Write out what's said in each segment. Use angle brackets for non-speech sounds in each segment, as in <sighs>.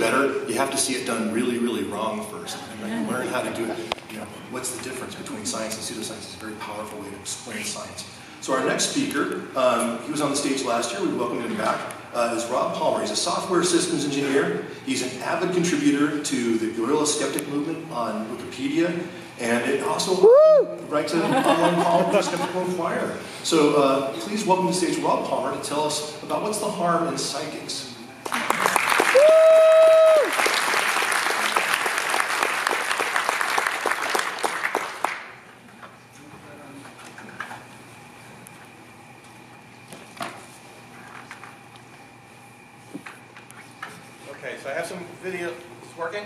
better, you have to see it done really, really wrong first, and then learn how to do it. You know, what's the difference between science and pseudoscience? It's a very powerful way to explain science. So our next speaker, um, he was on the stage last year. We welcomed him back. Uh, is Rob Palmer. He's a software systems engineer. He's an avid contributor to the Guerrilla Skeptic movement on Wikipedia, and it also Woo! writes an online column for Skeptical Inquirer. So uh, please welcome to the stage Rob Palmer to tell us about what's the harm in psychics. video is working?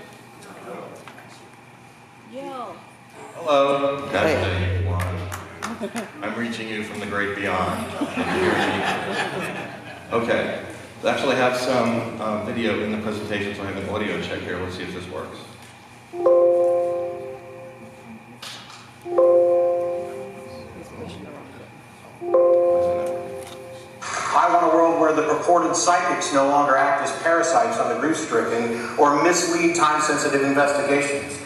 Yo. Hello. Hey. I'm reaching you from the great beyond. <laughs> okay. I actually have some um, video in the presentation, so I have an audio check here. Let's see if this works. No longer act as parasites on the grief-stricken or mislead time-sensitive investigations.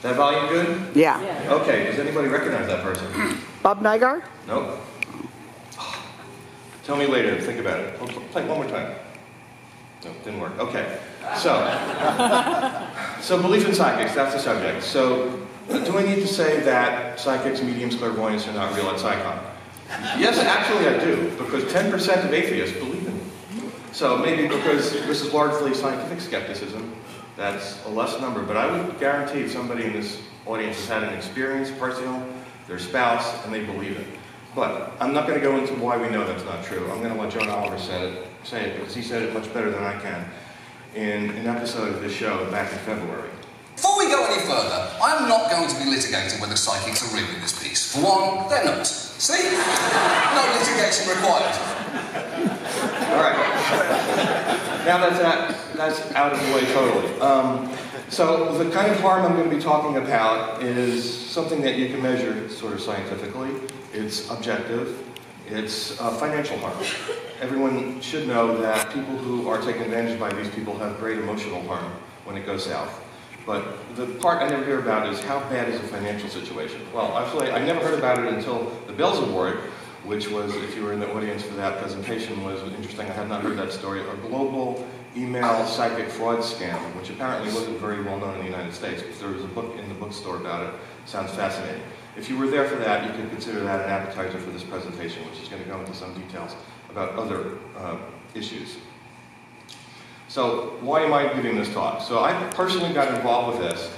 That volume good? Yeah. yeah. Okay, does anybody recognize that person? <clears throat> Bob Nygaard? Nope. <sighs> Tell me later, think about it. Oh, play one more time. No, didn't work. Okay. So, <laughs> so belief in psychics, that's the subject. So, <clears throat> do I need to say that psychics, mediums, clairvoyants are not real at CSICon? Yes, actually I do, because 10% of atheists believe in it. so maybe because this is largely scientific skepticism, that's a less number. But I would guarantee if somebody in this audience has had an experience, personal, their spouse, and they believe it. But I'm not going to go into why we know that's not true. I'm going to let John Oliver say it, say it because he said it much better than I can in an episode of this show back in February. Go any further, I'm not going to be litigating whether psychics are real in this piece. For one, they're not. See? No litigation required. All right. now that's out, that's out of the way totally. Um, so the kind of harm I'm going to be talking about is something that you can measure sort of scientifically. It's objective. It's uh, financial harm. Everyone should know that people who are taken advantage by these people have great emotional harm when it goes south. But the part I never hear about is how bad is the financial situation? Well, actually, I never heard about it until the Balles Award, which was, if you were in the audience for that presentation, was interesting. I had not heard that story. A global email psychic fraud scam, which apparently wasn't very well known in the United States, because there was a book in the bookstore about it. Sounds fascinating. If you were there for that, you could consider that an appetizer for this presentation, which is going to go into some details about other uh, issues. So why am I giving this talk? So I personally got involved with this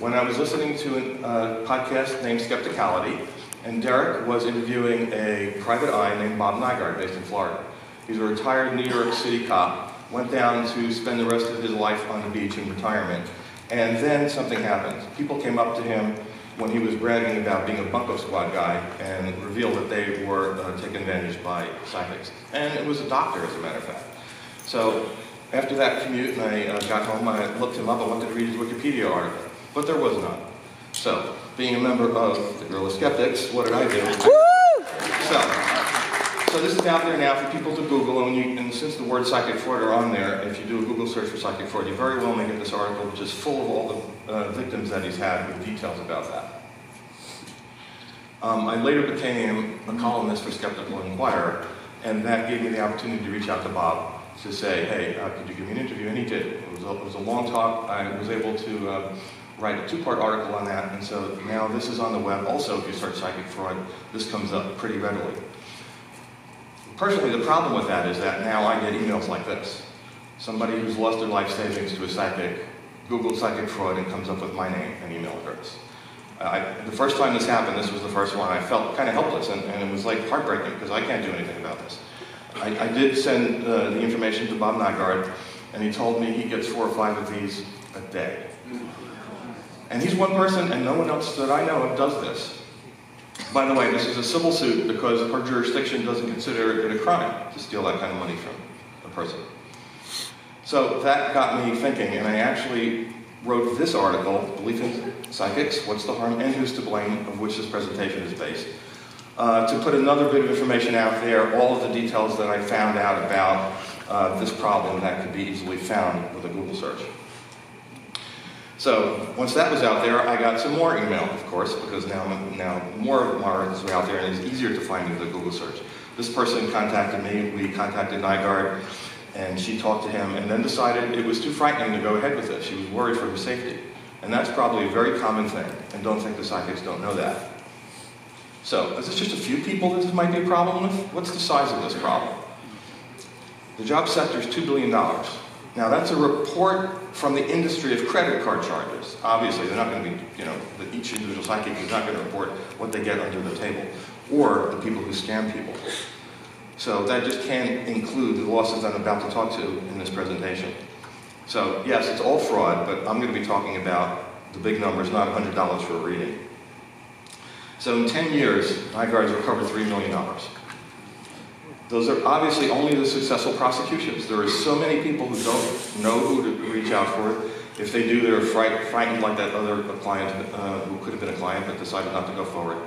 when I was listening to a uh, podcast named Skepticality, and Derek was interviewing a private eye named Bob Nygaard, based in Florida. He's a retired New York City cop, went down to spend the rest of his life on the beach in retirement. And then something happened. People came up to him when he was bragging about being a bunco squad guy and revealed that they were uh, taken advantage by psychics. And it was a doctor, as a matter of fact. So after that commute and I uh, got home, I looked him up. I wanted to read his Wikipedia article, but there was none. So being a member of the Guerrilla Skeptics, what did I do? So, so this is out there now for people to Google, and, you, and, since the word psychic fraud are on there, if you do a Google search for psychic fraud, you very well may get this article, which is full of all the uh, victims that he's had with details about that. Um, I later became a columnist for Skeptical Inquirer, and that gave me the opportunity to reach out to Bob to say, hey, uh, could you give me an interview? And he did. It was a, it was a long talk. I was able to uh, write a two-part article on that, and so now this is on the web. Also, if you search psychic fraud, this comes up pretty readily. Personally, the problem with that is that now I get emails like this. Somebody who's lost their life savings to a psychic, Googled psychic fraud and comes up with my name and email address. I, the first time this happened, this was the first one, I felt kind of helpless, and, and, it was like heartbreaking because I can't do anything about this. I, I did send uh, the information to Bob Nygaard, and he told me he gets four or five of these a day. And he's one person, and no one else that I know of does this. By the way, this is a civil suit because our jurisdiction doesn't consider it a crime to steal that kind of money from a person. So that got me thinking, and I actually wrote this article, Belief in Psychics, What's the Harm and Who's to Blame, of which this presentation is based, uh, to put another bit of information out there, all of the details that I found out about uh, this problem that could be easily found with a Google search. So once that was out there, I got some more email, of course, because now, now more Marins are out there and it's easier to find with a Google search. This person contacted me, we contacted Nygaard, and she talked to him and then decided it was too frightening to go ahead with it. She was worried for her safety. And that's probably a very common thing, and don't think the psychics don't know that. So, is this just a few people that this might be a problem with? What's the size of this problem? The job sector is $2 billion. Now, that's a report from the industry of credit card charges. Obviously, they're not going to be, you know, each individual psychic is not going to report what they get under the table, or the people who scam people. So that just can't include the losses I'm about to talk to in this presentation. So yes, it's all fraud, but I'm going to be talking about the big numbers, not $100 for a reading. So in 10 years, Nygaard's recovered $3 million. Those are obviously only the successful prosecutions. There are so many people who don't know who to reach out for. If they do, they're fright frightened like that other client uh, who could have been a client but decided not to go forward.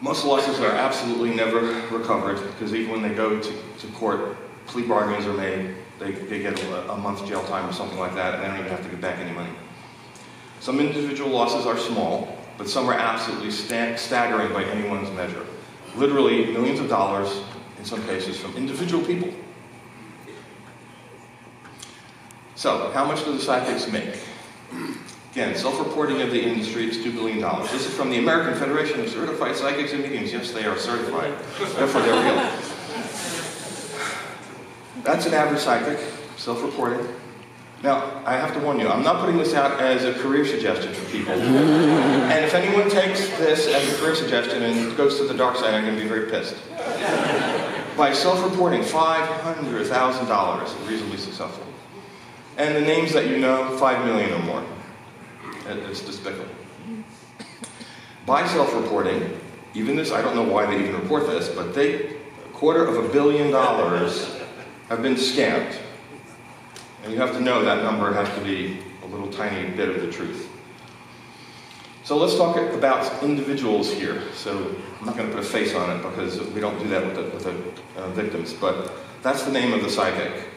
Most losses are absolutely never recovered because even when they go to, to court, plea bargains are made, they, they get a, a month's jail time or something like that, and they don't even have to give back any money. Some individual losses are small, but some are absolutely sta staggering by anyone's measure. Literally millions of dollars, in some cases, from individual people. So, how much do the psychics make? Again, self-reporting of the industry is $2 billion. This is from the American Federation of Certified Psychics and Mediums. Yes, they are certified. Therefore, they're real. That's an average psychic, self-reporting. Now, I have to warn you, I'm not putting this out as a career suggestion for people. <laughs> and if anyone takes this as a career suggestion and goes to the dark side, I'm going to be very pissed. By self-reporting, $500,000 reasonably successful. And the names that you know, 5 million or more. It's despicable. By self-reporting, even this, I don't know why they even report this, but they, a quarter of a billion dollars have been scammed. And you have to know that number has to be a little tiny bit of the truth. So let's talk about individuals here. So I'm not going to put a face on it because we don't do that with the, with the uh, victims, but that's the name of the psychic.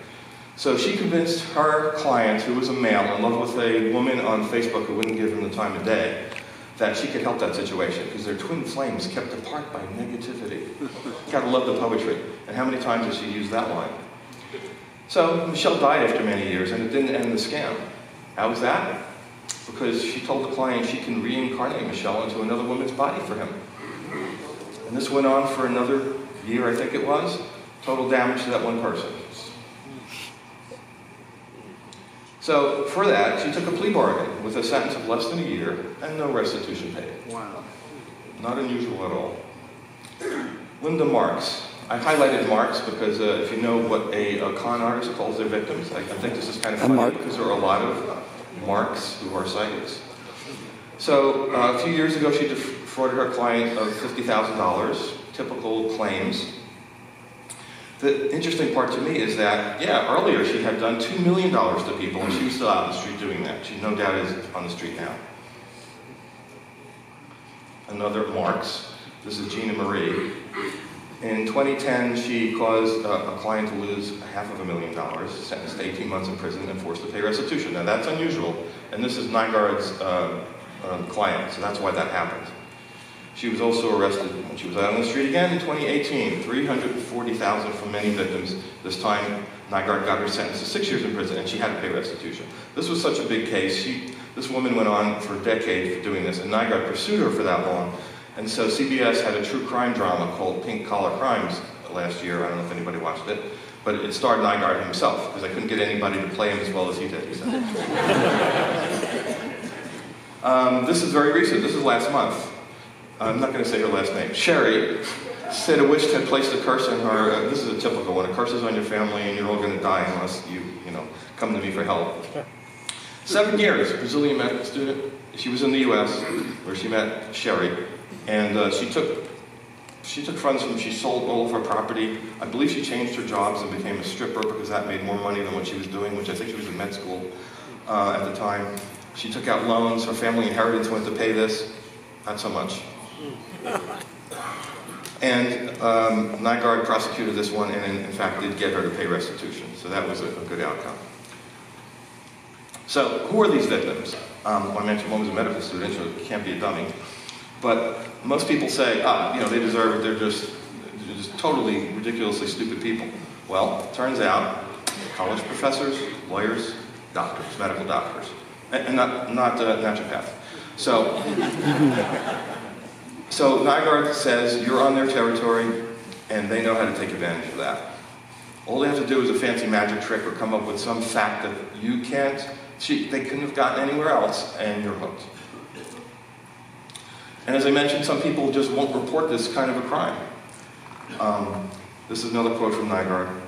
So she convinced her client, who was a male, in love with a woman on Facebook who wouldn't give him the time of day, that she could help that situation because they're twin flames kept apart by negativity. <laughs> Gotta love the poetry. And how many times has she used that line? So Michelle died after many years and it didn't end the scam. How was that? Because she told the client she can reincarnate Michelle into another woman's body for him. And this went on for another year, I think it was. Total damage to that one person. So for that, she took a plea bargain with a sentence of less than a year and no restitution paid. Wow. Not unusual at all. Linda Marks. I highlighted Marks because uh, if you know what a, a, con artist calls their victims, I, I think this is kind of funny because there are a lot of Marks who are psychics. So uh, a few years ago, she defrauded her client of $50,000, typical claims. The interesting part to me is that, yeah, earlier she had done $2 million to people and she was still out on the street doing that. She no doubt is on the street now. Another Marks. This is Gina Marie. In 2010, she caused a, a client to lose half of a million dollars, sentenced to 18 months in prison, and forced to pay restitution. Now that's unusual, and this is Nygaard's uh, uh, client, so that's why that happened. She was also arrested when she was out on the street again in 2018, 340,000 from many victims. This time, Nygaard got her sentenced to six years in prison, and she had to pay restitution. This was such a big case. She, this woman went on for decades for doing this, and Nygaard pursued her for that long. And so CBS had a true crime drama called Pink Collar Crimes last year. I don't know if anybody watched it. But it starred Nygaard himself, because I couldn't get anybody to play him as well as he did, he said. <laughs> um, this is very recent. This is last month. I'm not going to say her last name. Sherry said a witch had placed a curse on her. Uh, this is a typical one. A curse is on your family, and you're all going to die unless you, you know, come to me for help. Seven years, Brazilian medical student. She was in the U.S. where she met Sherry. And uh, she took she took funds from, she sold all of her property. I believe she changed her jobs and became a stripper because that made more money than what she was doing, which I think she was in med school uh, at the time. She took out loans. Her family inheritance went to pay this. Not so much. And um, Nygaard prosecuted this one and, in, in, fact, did get her to pay restitution. So that was a, a good outcome. So, who are these victims? Um, well, I mentioned one was a medical student, so it can't be a dummy. But most people say, ah, you know, they deserve it. They're just, just totally ridiculously stupid people. Well, turns out, college professors, lawyers, doctors, medical doctors, and, and not, not uh, naturopath. So, <laughs> so Nygaard says you're on their territory, and they know how to take advantage of that. All they have to do is a fancy magic trick or come up with some fact that you can't, she, they couldn't have gotten anywhere else, and you're hooked. And as I mentioned, some people just won't report this kind of a crime. Um, this is another quote from Nygaard.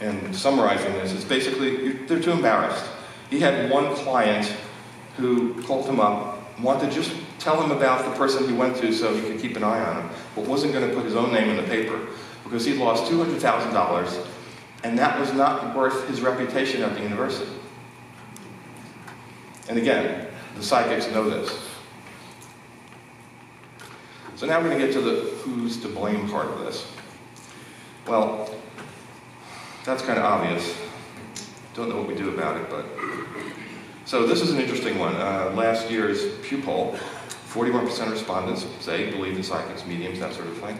And summarizing this, it's basically, they're too embarrassed. He had one client who called him up, wanted to just tell him about the person he went to so he could keep an eye on him, but wasn't going to put his own name in the paper because he'd lost $200,000 and that was not worth his reputation at the university. And again, the psychics know this. So now we're going to get to the who's to blame part of this. Well, that's kind of obvious. Don't know what we do about it, but. So this is an interesting one. Uh, last year's Pew poll, 41% of respondents say believe in psychics, mediums, that sort of thing.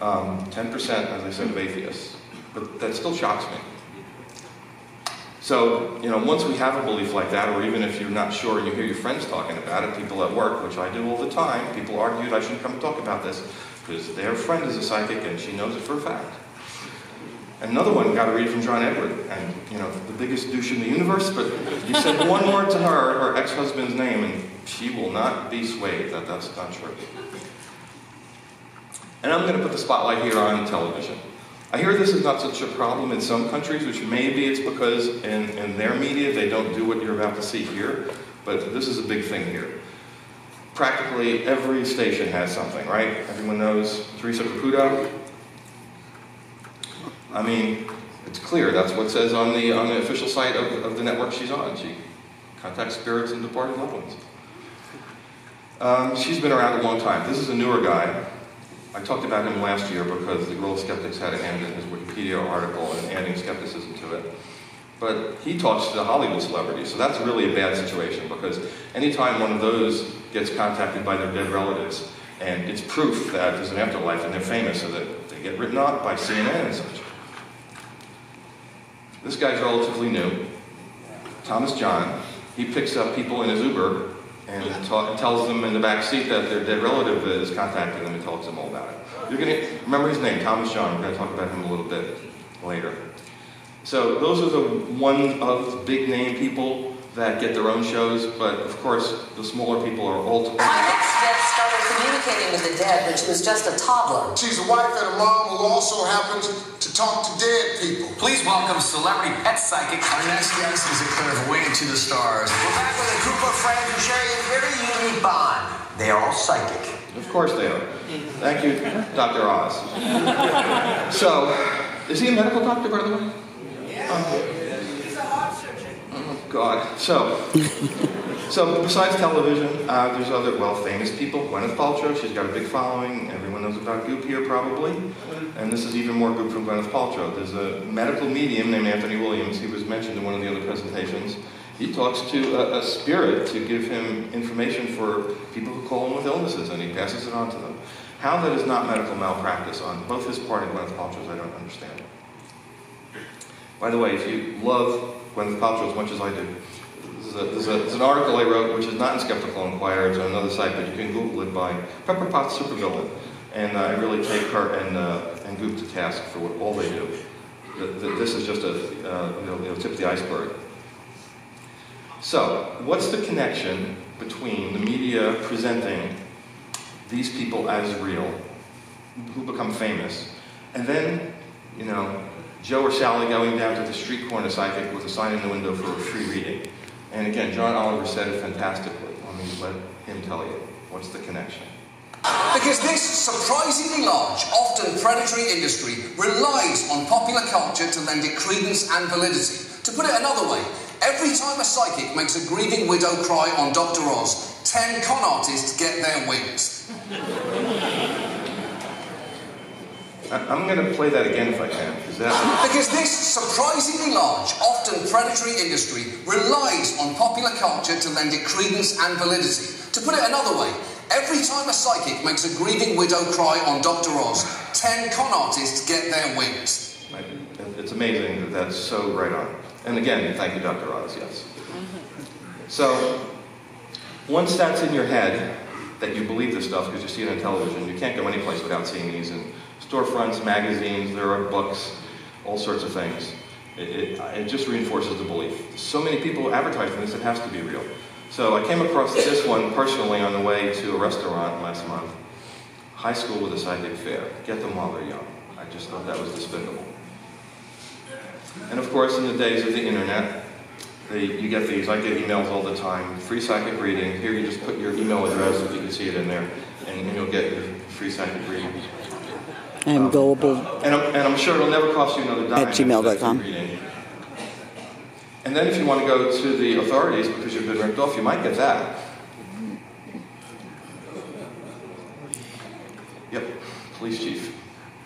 Um, 10%, as I said, of atheists. But that still shocks me. So, you know, once we have a belief like that, or even if you're not sure and you hear your friends talking about it, people at work, which I do all the time, people argued I shouldn't come talk about this because their friend is a psychic and she knows it for a fact. Another one got a read from John Edward, and, you know, the biggest douche in the universe, but he said one word to her, her ex-husband's name, and she will not be swayed that that's not true. And I'm going to put the spotlight here on television. I hear this is not such a problem in some countries, which maybe it's because in, in their media they don't do what you're about to see here, but this is a big thing here. Practically every station has something, right? Everyone knows Teresa Caputo. I mean, it's clear. That's what says on the on the official site of, of the network she's on. She contacts spirits and departed loved ones. Um, she's been around a long time. This is a newer guy. I talked about him last year because the World Skeptics had a hand in his Wikipedia article and adding skepticism to it. But he talks to the Hollywood celebrities, so that's really a bad situation because anytime one of those gets contacted by their dead relatives, and it's proof that there's an afterlife and they're famous, so that they get written up by CNN and such. This guy's relatively new. Thomas John. He picks up people in his Uber and talk, tells them in the back seat that their dead relative is contacting them and tells them all about it. You're going to remember his name, Thomas John. We're going to talk about him a little bit later. So those are the one of the big name people that get their own shows, but of course the smaller people are all. Alex started communicating with the dead when she was just a toddler. She's a wife and a mom who also happens to talk to dead people. Please welcome celebrity pet psychic. Our next guest is a clairvoyant to the stars. We're back with a group of friends who share a very unique bond. They are all psychic. Of course they are. Thank you, Dr. Oz. <laughs> so, is he a medical doctor, by the way? Yeah. Um, God. So, <laughs> so besides television, uh, there's other, well, famous people. Gwyneth Paltrow, she's got a big following. Everyone knows about Goop here, probably. And this is even more Goop from Gwyneth Paltrow. There's a medical medium named Anthony Williams. He was mentioned in one of the other presentations. He talks to a, a spirit to give him information for people who call him with illnesses, and he passes it on to them. How that is not medical malpractice on both his part and Gwyneth Paltrow's, I don't understand. By the way, if you love Gwyneth Paltrow as much as I do, there's, a, there's, a, there's, an article I wrote, which is not in Skeptical Inquirer, it's on another site, but you can Google it by Pepper Potts Supervillain. And uh, I really take her and, uh, and Goop to task for what, all they do. The, the, this is just a uh, you know, tip of the iceberg. So, what's the connection between the media presenting these people as real, who become famous, and then, you know, Joe or Sally going down to the street corner psychic with a sign in the window for a free reading? And again, John Oliver said it fantastically. Let me let him tell you. What's the connection? Because this surprisingly large, often predatory industry relies on popular culture to lend it credence and validity. To put it another way, Every time a psychic makes a grieving widow cry on Dr. Oz, ten con artists get their wings. I'm going to play that again if I can, because that. Ah, because this surprisingly large, often predatory industry relies on popular culture to lend it credence and validity. To put it another way, every time a psychic makes a grieving widow cry on Dr. Oz, 10 con artists get their wings. It's amazing that that's so right on. And again, thank you, Dr. Oz, yes. So, once that's in your head, that you believe this stuff because you see it on television, you can't go anyplace without seeing these in storefronts, magazines, there are books, all sorts of things. It, it, it just reinforces the belief. So many people advertise advertising this, it has to be real. So I came across this one personally on the way to a restaurant last month. High school with a psychic fair. Get them while they're young. I just thought that was despicable. And of course, in the days of the internet, you get these, I get emails all the time, free psychic reading. Here you just put your email address, if you can see it in there, and you'll get your free psychic reading. I'm gullible. And I'm, and I'm sure it'll never cost you another dime. At gmail.com. if that's reading. And then if you want to go to the authorities because you've been ripped off, you might get that. Yep, police chief.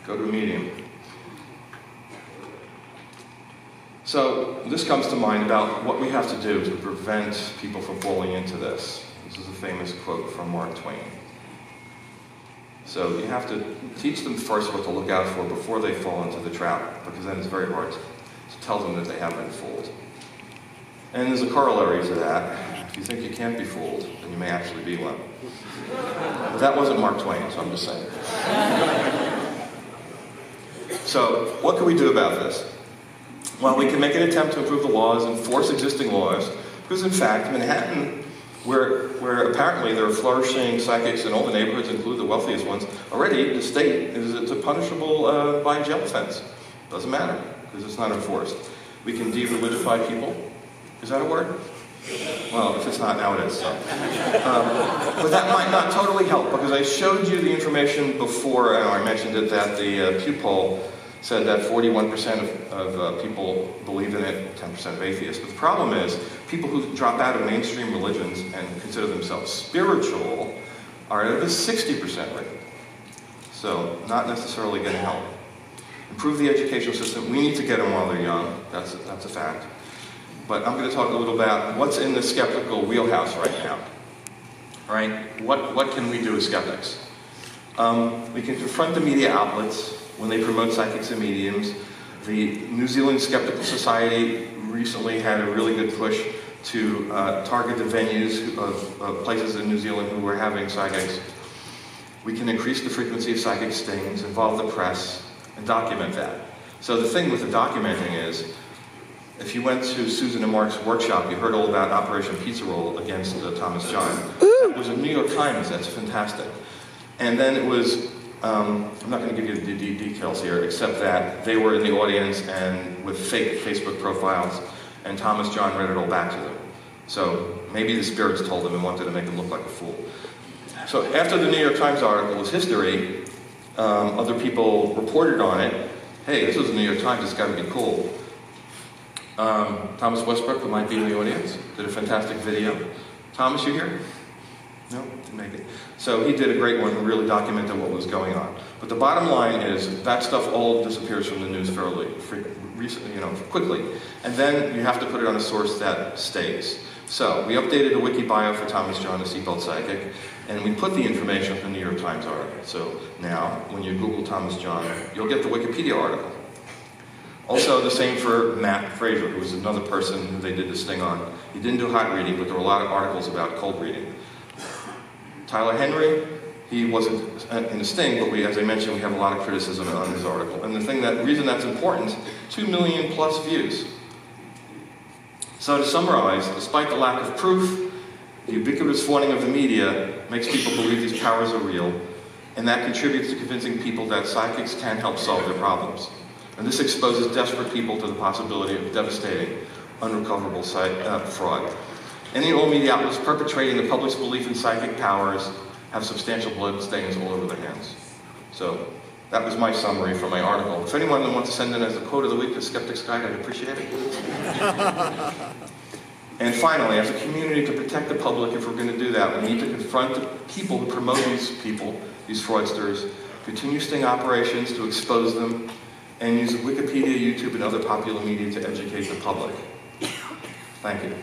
Go to a medium. So this comes to mind about what we have to do to prevent people from falling into this. This is a famous quote from Mark Twain. So you have to teach them first what to look out for before they fall into the trap, because then it's very hard to, tell them that they have been fooled. And there's a corollary to that. If you think you can't be fooled, then you may actually be one. But that wasn't Mark Twain, so I'm just saying. So, what can we do about this? Well, we can make an attempt to improve the laws, and enforce existing laws, because in fact, Manhattan, where, where apparently there are flourishing psychics in all the neighborhoods, include the wealthiest ones, already the state is it's a punishable uh, by jail offense. Doesn't matter, because it's not enforced. We can de-religify people. Is that a word? Well, if it's not, now it is. So. Um, but that might not totally help, because I showed you the information before, and I mentioned it, that the uh, Pew poll said that 41% of, of uh, people believe in it, 10% of atheists. But the problem is, people who drop out of mainstream religions and consider themselves spiritual are at a 60% rate. So, not necessarily going to help. Improve the educational system. We need to get them while they're young. That's a, that's a fact. But I'm going to talk a little about what's in the skeptical wheelhouse right now. All right? What, what can we do as skeptics? Um, we can confront the media outlets when they promote psychics and mediums. The New Zealand Skeptical Society recently had a really good push to uh, target the venues of, of, places in New Zealand who were having psychics. We can increase the frequency of psychic stings, involve the press, and document that. So the thing with the documenting is, if you went to Susan and Mark's workshop, you heard all about Operation Pizza Roll against uh, Thomas John. It was a New York Times, that's fantastic. And then it was um, I'm not going to give you the de details here, except that they were in the audience and with fake Facebook profiles, and Thomas John read it all back to them. So maybe the spirits told them and wanted to make him look like a fool. So after the New York Times article was history, um, other people reported on it. Hey, this was the New York Times, it's got to be cool. Um, Thomas Westbrook, who might be in the audience, did a fantastic video. Thomas, you here? No, didn't make it. So he did a great one really documented what was going on. But the bottom line is that stuff all disappears from the news fairly you know, quickly. And then you have to put it on a source that stays. So we updated a wiki bio for Thomas John, the seatbelt psychic, and we put the information from the New York Times article. So now, when you Google Thomas John, you'll get the Wikipedia article. Also, the same for Matt Fraser, who was another person who they did this thing on. He didn't do hot reading, but there were a lot of articles about cold reading. Tyler Henry, he wasn't in the sting, but we, as I mentioned, we have a lot of criticism on his article. And the thing that reason that's important, two million plus views. So to summarize, despite the lack of proof, the ubiquitous fawning of the media makes people believe these powers are real, and that contributes to convincing people that psychics can help solve their problems. And this exposes desperate people to the possibility of devastating, unrecoverable uh, fraud. Any old media outlets perpetrating the public's belief in psychic powers have substantial blood stains all over their hands. So that was my summary from my article. If anyone wants to send in as a quote of the week to Skeptic's Guide, I'd appreciate it. <laughs> and finally, as a community to protect the public, if we're going to do that, we need to confront the people who promote these people, these fraudsters, continue sting operations to expose them, and use Wikipedia, YouTube, and other popular media to educate the public. Thank you.